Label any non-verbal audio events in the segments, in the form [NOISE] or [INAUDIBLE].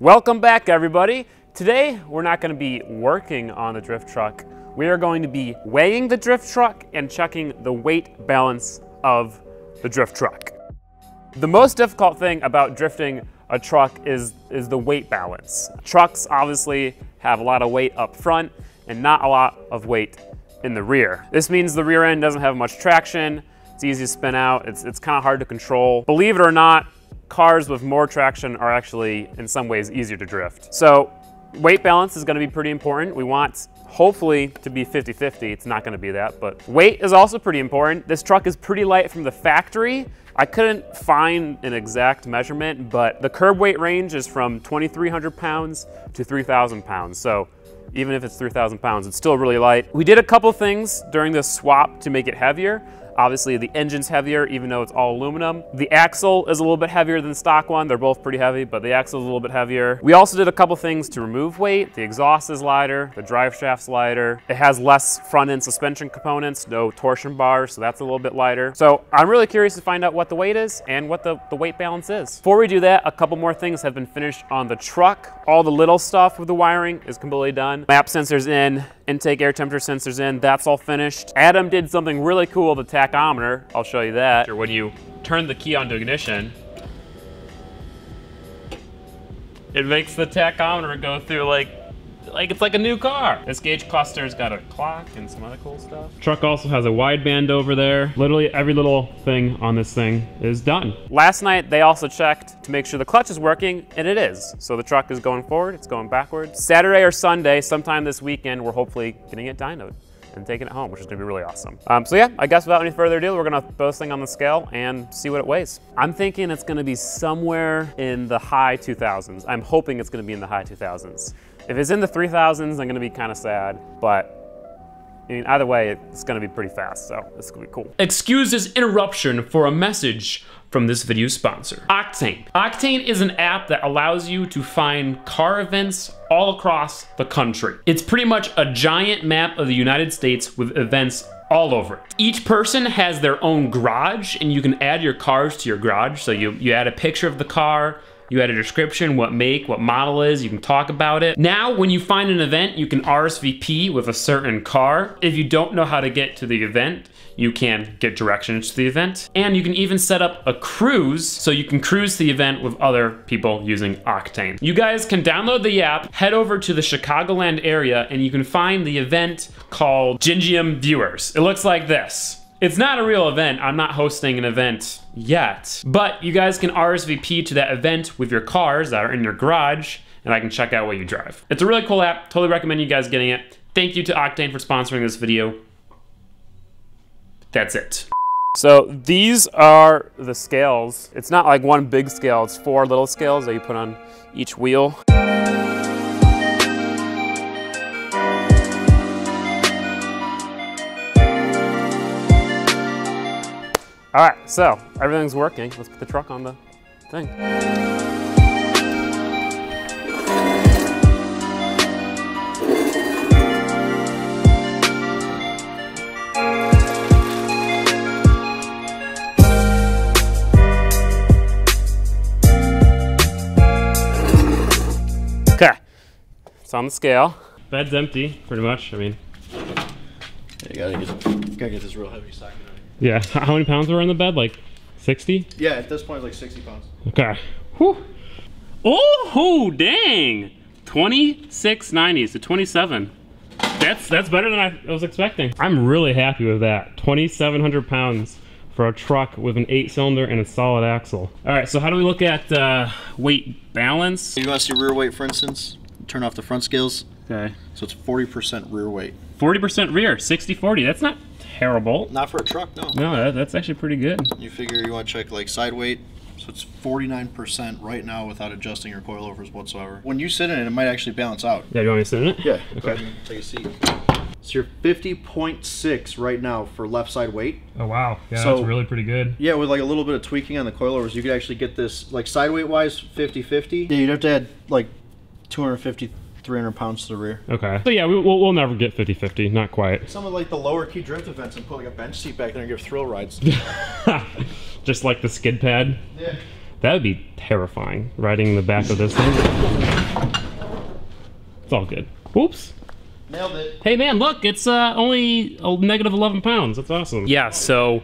Welcome back, everybody. Today, we're not going to be working on the drift truck. We are going to be weighing the drift truck and checking the weight balance of the drift truck. The most difficult thing about drifting a truck is, is the weight balance. Trucks obviously have a lot of weight up front and not a lot of weight in the rear. This means the rear end doesn't have much traction, it's easy to spin out, it's, it's kind of hard to control. Believe it or not, cars with more traction are actually in some ways easier to drift. So weight balance is gonna be pretty important. We want hopefully to be 50-50. It's not gonna be that, but weight is also pretty important. This truck is pretty light from the factory. I couldn't find an exact measurement, but the curb weight range is from 2,300 pounds to 3,000 pounds. So even if it's 3,000 pounds, it's still really light. We did a couple things during this swap to make it heavier. Obviously the engine's heavier even though it's all aluminum. The axle is a little bit heavier than the stock one. They're both pretty heavy, but the axle is a little bit heavier. We also did a couple things to remove weight. The exhaust is lighter, the drive shaft's lighter. It has less front end suspension components, no torsion bars, so that's a little bit lighter. So I'm really curious to find out what the weight is and what the, the weight balance is. Before we do that, a couple more things have been finished on the truck. All the little stuff with the wiring is completely done. Map sensors in, intake air temperature sensors in, that's all finished. Adam did something really cool, the tachometer, I'll show you that. Or When you turn the key onto ignition, it makes the tachometer go through like like it's like a new car. This gauge cluster's got a clock and some other cool stuff. Truck also has a wideband over there. Literally every little thing on this thing is done. Last night they also checked to make sure the clutch is working and it is. So the truck is going forward, it's going backwards. Saturday or Sunday, sometime this weekend, we're hopefully getting it dynoed and taking it home, which is gonna be really awesome. Um, so yeah, I guess without any further ado, we're gonna throw this thing on the scale and see what it weighs. I'm thinking it's gonna be somewhere in the high 2000s. I'm hoping it's gonna be in the high 2000s. If it's in the 3000s, I'm gonna be kind of sad, but I mean, either way, it's gonna be pretty fast, so this could be cool. Excuse this interruption for a message from this video sponsor, Octane. Octane is an app that allows you to find car events all across the country. It's pretty much a giant map of the United States with events all over. Each person has their own garage and you can add your cars to your garage. So you, you add a picture of the car, you add a description, what make, what model is, you can talk about it. Now, when you find an event, you can RSVP with a certain car. If you don't know how to get to the event, you can get directions to the event. And you can even set up a cruise so you can cruise the event with other people using Octane. You guys can download the app, head over to the Chicagoland area, and you can find the event called Gingium Viewers. It looks like this. It's not a real event. I'm not hosting an event yet, but you guys can RSVP to that event with your cars that are in your garage and I can check out what you drive. It's a really cool app. Totally recommend you guys getting it. Thank you to Octane for sponsoring this video. That's it. So these are the scales. It's not like one big scale, it's four little scales that you put on each wheel. All right, so everything's working. Let's put the truck on the thing. Okay, it's on the scale. Bed's empty, pretty much. I mean, Yeah, you gotta get, gotta get this real heavy socket on yeah. How many pounds were in the bed? Like 60? Yeah, at this point, it's like 60 pounds. Okay. Whew. Oh, dang. 2690s to 27. That's that's better than I was expecting. I'm really happy with that. 2,700 pounds for a truck with an eight cylinder and a solid axle. All right, so how do we look at uh, weight balance? You wanna see rear weight, for instance? Turn off the front scales. Okay. So it's 40% rear weight. 40% rear, 60-40. That's not terrible. Not for a truck, no. No, that, that's actually pretty good. You figure you wanna check like side weight. So it's 49% right now without adjusting your coilovers whatsoever. When you sit in it, it might actually balance out. Yeah, you want me to sit in it? Yeah. Okay. Take a seat. So you're 50.6 right now for left side weight. Oh, wow. Yeah, So- that's really pretty good. Yeah, with like a little bit of tweaking on the coilovers, you could actually get this like side weight wise 50 50. Yeah, you'd have to add like 250, 300 pounds to the rear. Okay. So yeah, we, we'll, we'll never get 50-50, not quite. Some of like the lower key drift events and put like a bench seat back there and give thrill rides. [LAUGHS] Just like the skid pad. yeah. That would be terrifying, riding in the back of this thing. It's all good. Whoops. Nailed it. Hey man, look, it's uh, only a negative 11 pounds. That's awesome. Yeah, so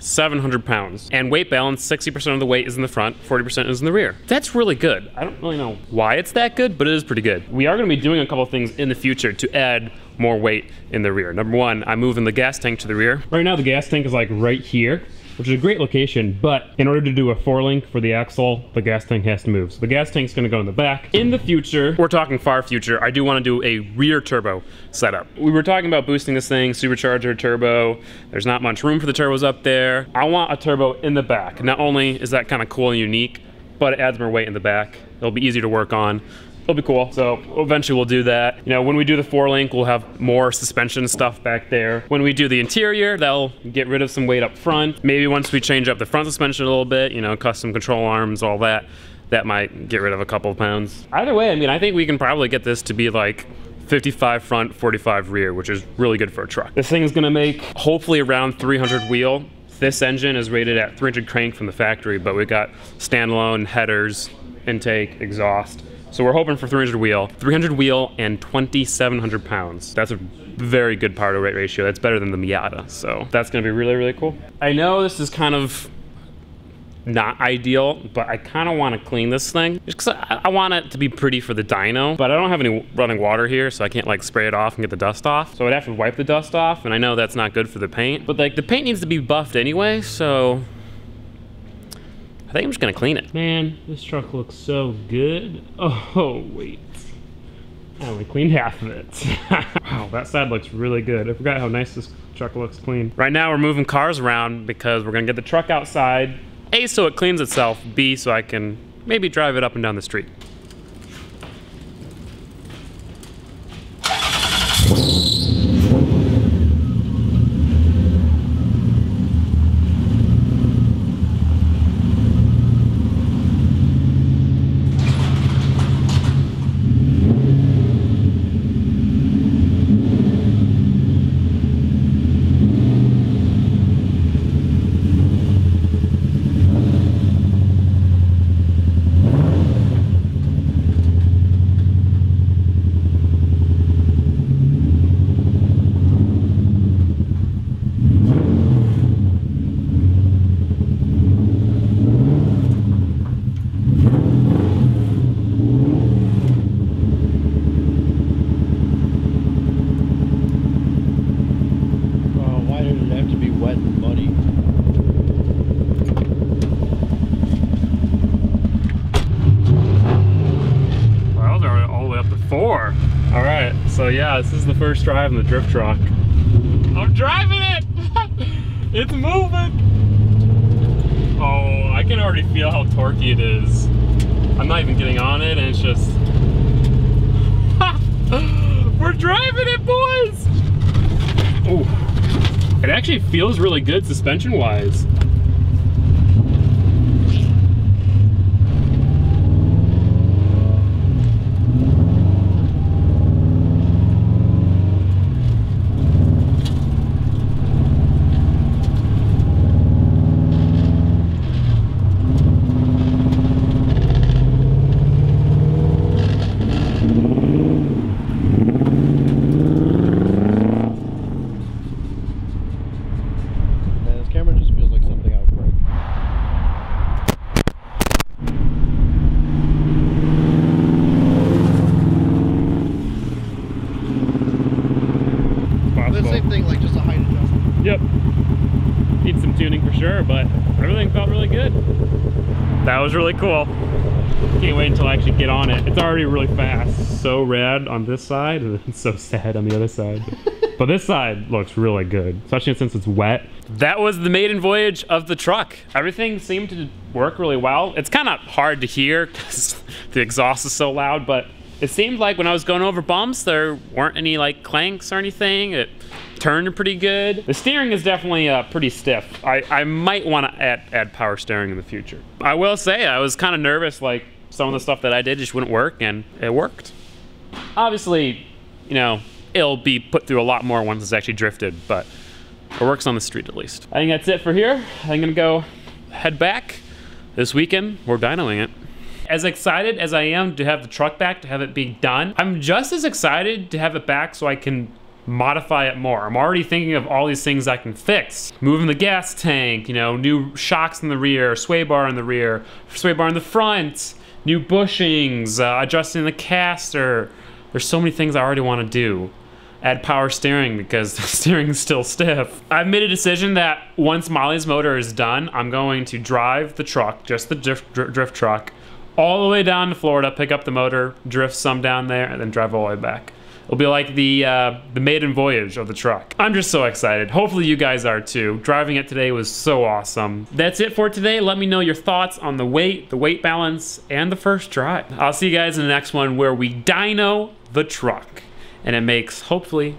2,700 pounds. And weight balance, 60% of the weight is in the front, 40% is in the rear. That's really good. I don't really know why it's that good, but it is pretty good. We are gonna be doing a couple things in the future to add more weight in the rear. Number one, I'm moving the gas tank to the rear. Right now the gas tank is like right here which is a great location, but in order to do a four link for the axle, the gas tank has to move. So the gas tank's gonna go in the back. In the future, we're talking far future, I do wanna do a rear turbo setup. We were talking about boosting this thing, supercharger, turbo. There's not much room for the turbos up there. I want a turbo in the back. Not only is that kind of cool and unique, but it adds more weight in the back. It'll be easier to work on it'll be cool. So eventually we'll do that. You know, when we do the four link, we'll have more suspension stuff back there. When we do the interior, that'll get rid of some weight up front. Maybe once we change up the front suspension a little bit, you know, custom control arms, all that, that might get rid of a couple of pounds. Either way, I mean, I think we can probably get this to be like 55 front, 45 rear, which is really good for a truck. This thing is gonna make hopefully around 300 wheel. This engine is rated at 300 crank from the factory, but we've got standalone headers, intake, exhaust. So we're hoping for 300 wheel, 300 wheel and 2,700 pounds. That's a very good power to weight ratio. That's better than the Miata. So that's gonna be really, really cool. I know this is kind of not ideal, but I kind of want to clean this thing just because I, I, want it to be pretty for the dyno, but I don't have any running water here, so I can't like spray it off and get the dust off. So I'd have to wipe the dust off, and I know that's not good for the paint, but like the paint needs to be buffed anyway, so think I'm just gonna clean it. Man, this truck looks so good. Oh, wait. Oh, I only cleaned half of it. [LAUGHS] wow, that side looks really good. I forgot how nice this truck looks clean. Right now we're moving cars around because we're gonna get the truck outside. A, so it cleans itself. B, so I can maybe drive it up and down the street. Yeah, this is the first drive in the drift truck. I'm driving it! [LAUGHS] it's moving! Oh, I can already feel how torquey it is. I'm not even getting on it and it's just... [LAUGHS] We're driving it, boys! It actually feels really good suspension-wise. That was really cool. Can't wait until I actually get on it. It's already really fast. So rad on this side, and it's [LAUGHS] so sad on the other side. [LAUGHS] but this side looks really good, especially since it's wet. That was the maiden voyage of the truck. Everything seemed to work really well. It's kind of hard to hear because [LAUGHS] the exhaust is so loud, but it seemed like when I was going over bumps, there weren't any like clanks or anything. It turned pretty good. The steering is definitely uh, pretty stiff. I, I might want to add, add power steering in the future. I will say I was kind of nervous like some of the stuff that I did just wouldn't work and it worked. Obviously, you know, it'll be put through a lot more once it's actually drifted, but it works on the street at least. I think that's it for here. I'm gonna go head back this weekend, we're dynoing it. As excited as I am to have the truck back, to have it be done, I'm just as excited to have it back so I can modify it more. I'm already thinking of all these things I can fix. Moving the gas tank, you know, new shocks in the rear, sway bar in the rear, sway bar in the front, new bushings, uh, adjusting the caster. There's so many things I already want to do. Add power steering because [LAUGHS] the steering is still stiff. I've made a decision that once Molly's motor is done, I'm going to drive the truck, just the drift, drift truck, all the way down to Florida, pick up the motor, drift some down there, and then drive all the way back. It'll be like the uh, the maiden voyage of the truck. I'm just so excited. Hopefully you guys are too. Driving it today was so awesome. That's it for today. Let me know your thoughts on the weight, the weight balance, and the first drive. I'll see you guys in the next one where we dyno the truck. And it makes, hopefully,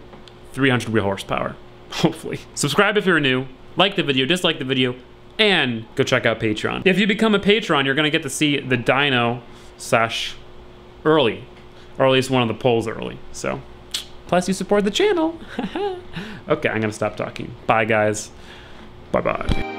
300 wheel horsepower. [LAUGHS] Hopefully. Subscribe if you're new. Like the video, dislike the video, and go check out Patreon. If you become a patron, you're gonna get to see the dyno slash early, or at least one of the polls early. So, plus you support the channel. [LAUGHS] okay, I'm gonna stop talking. Bye, guys. Bye bye.